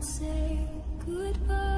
say goodbye.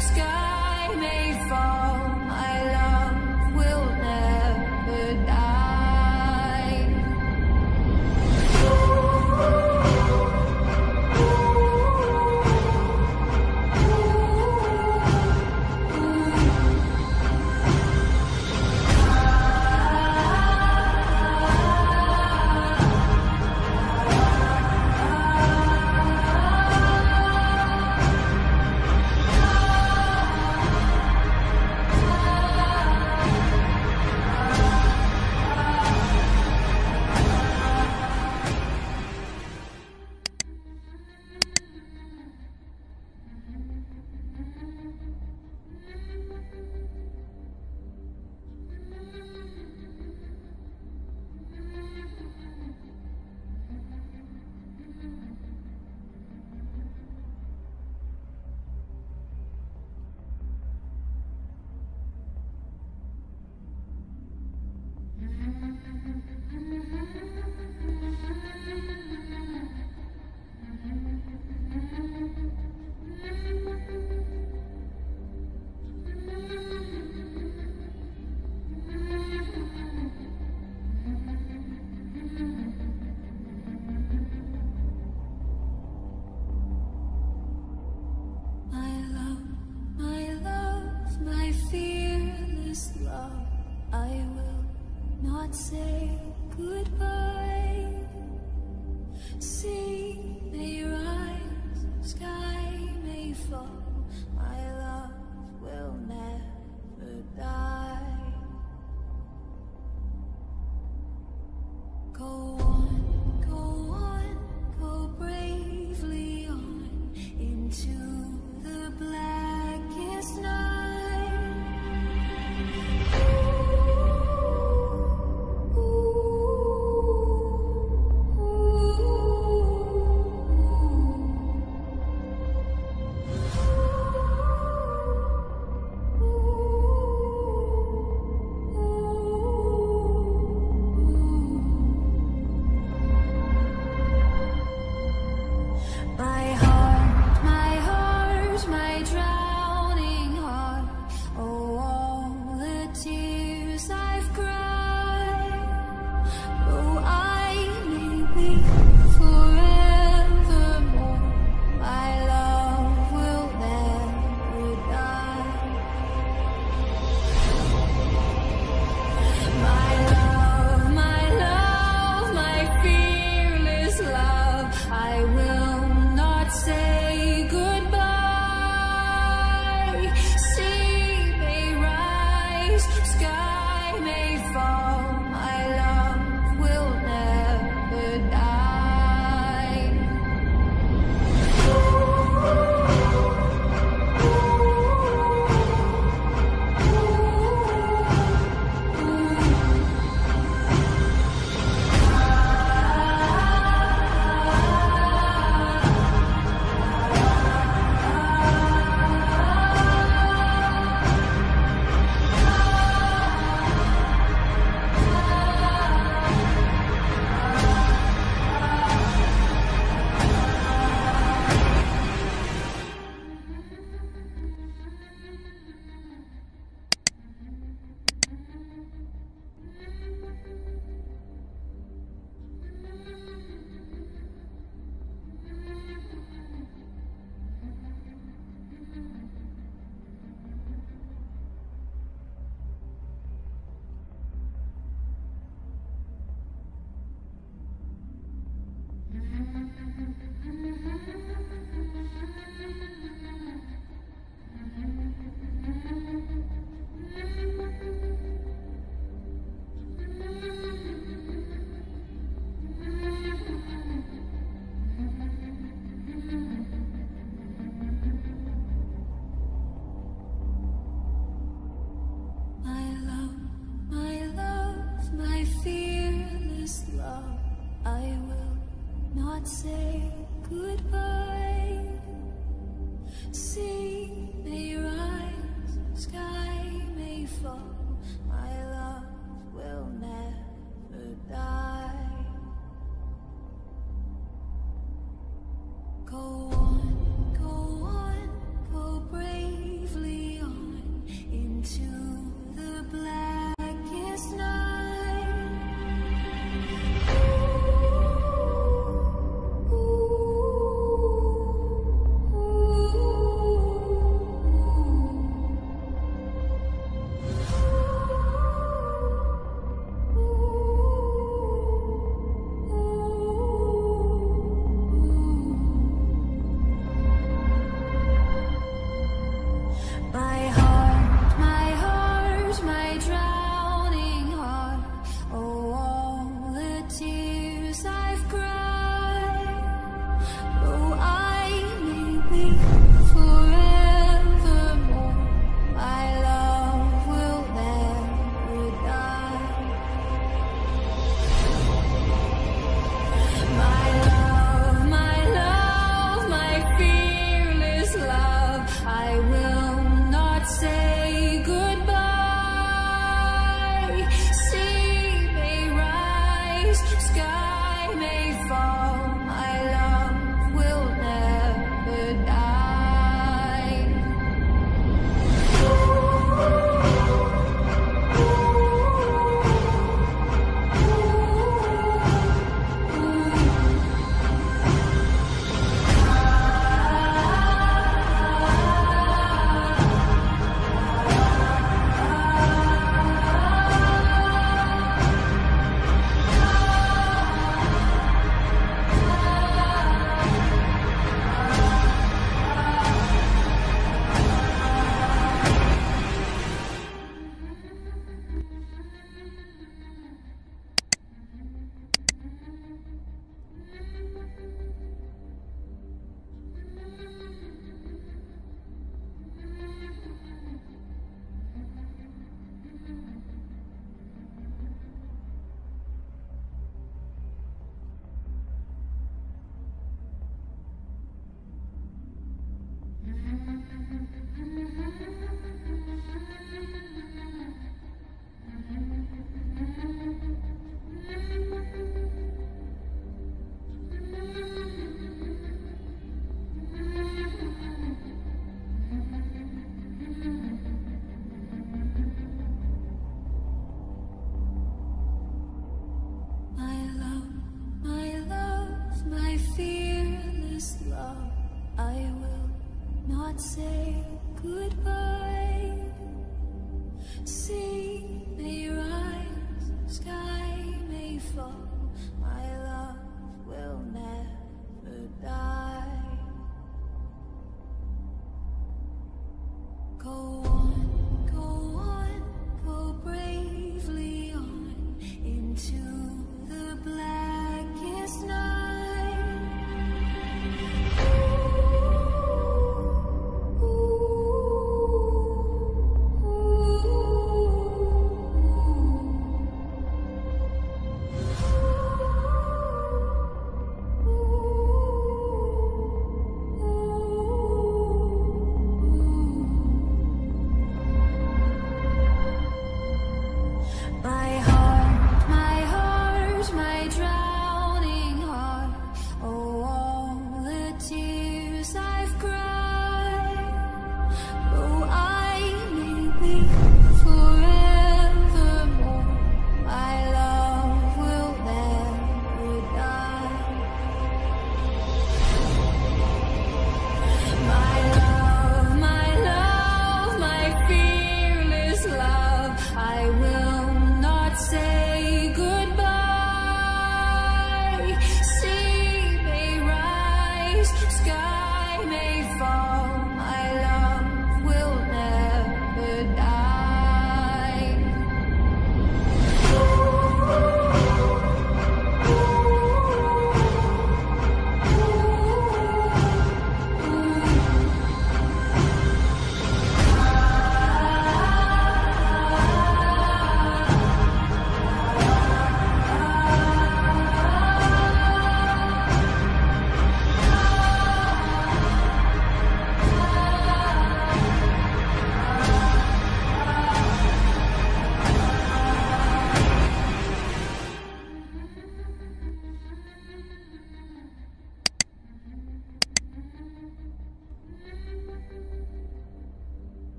Sky may fall, 够。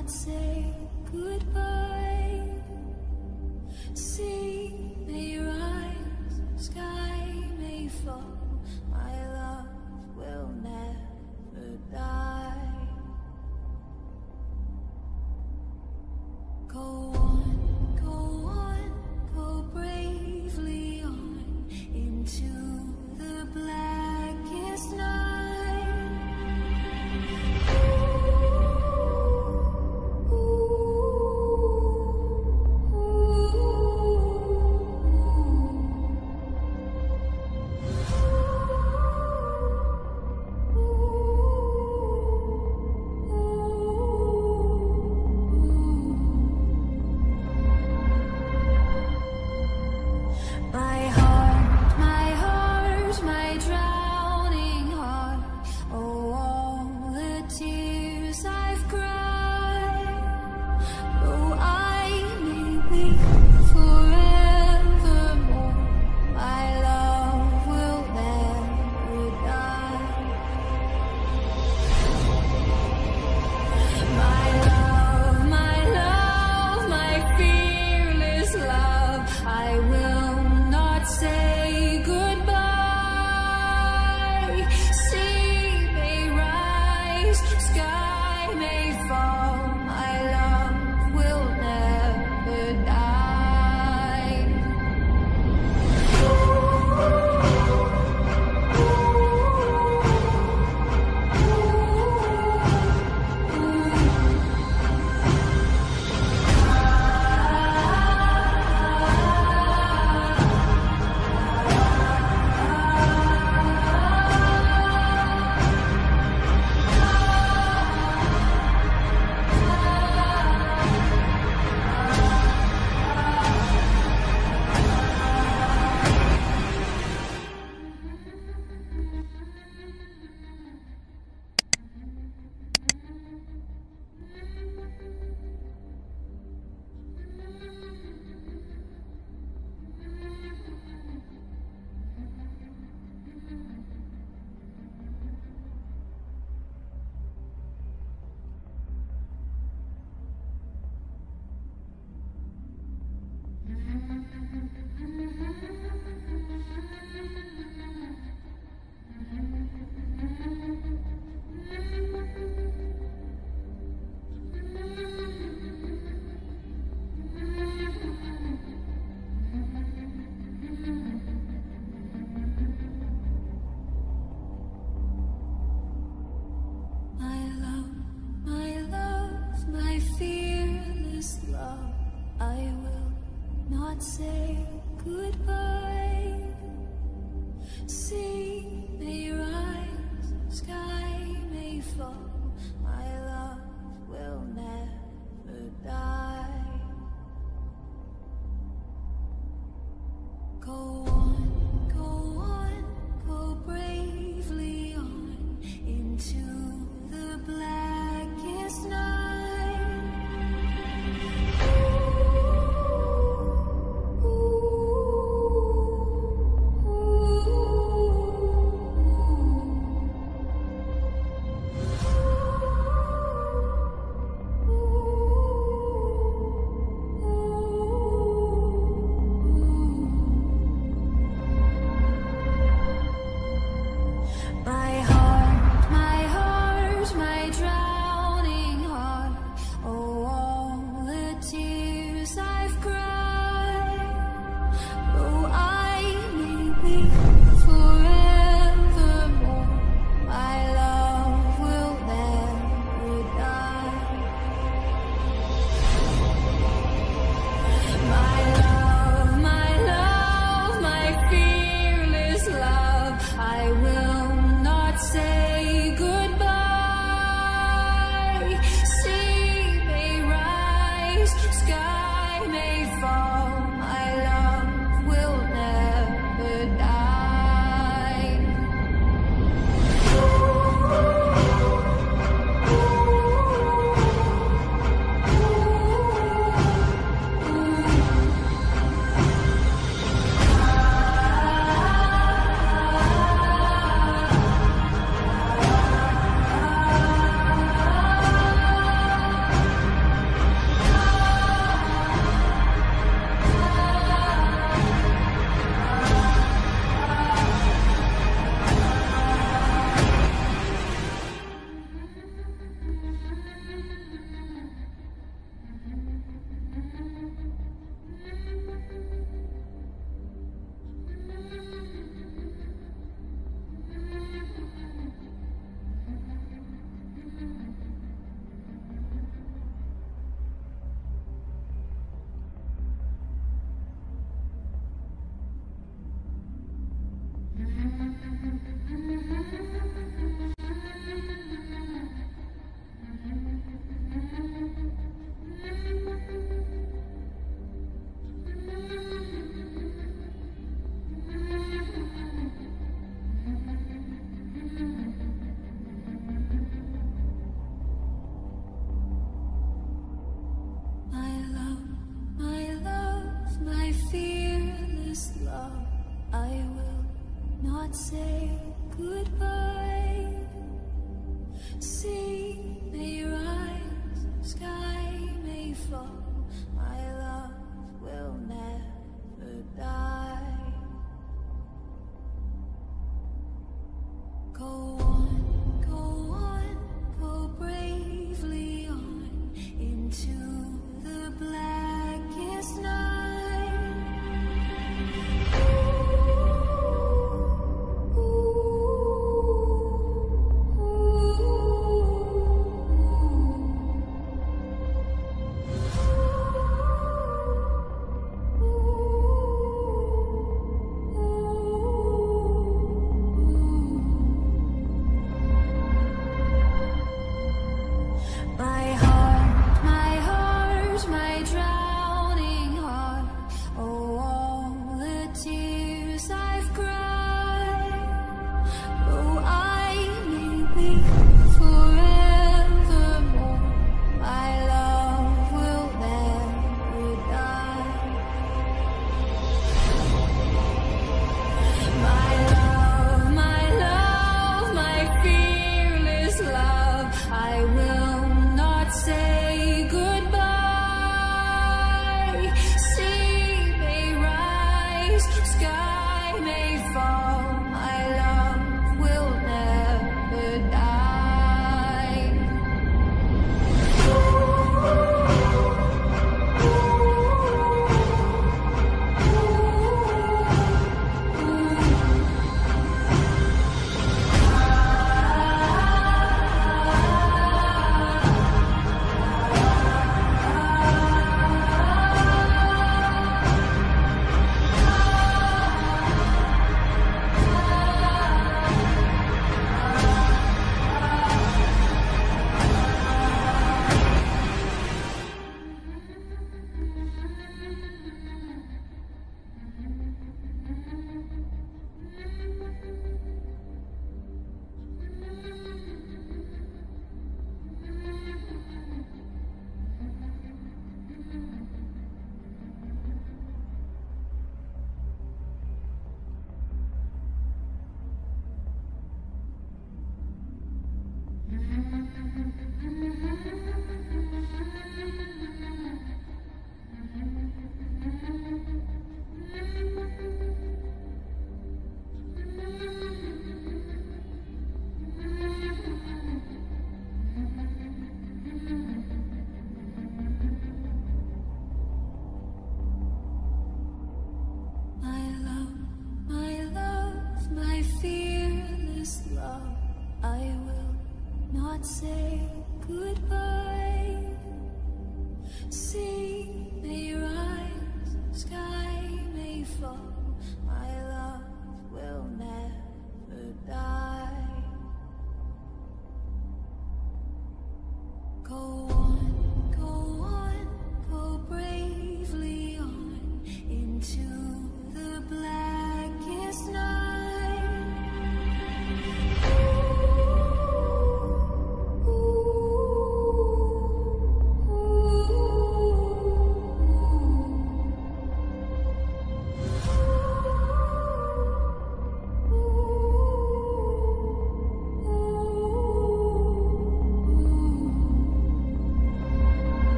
Not say goodbye.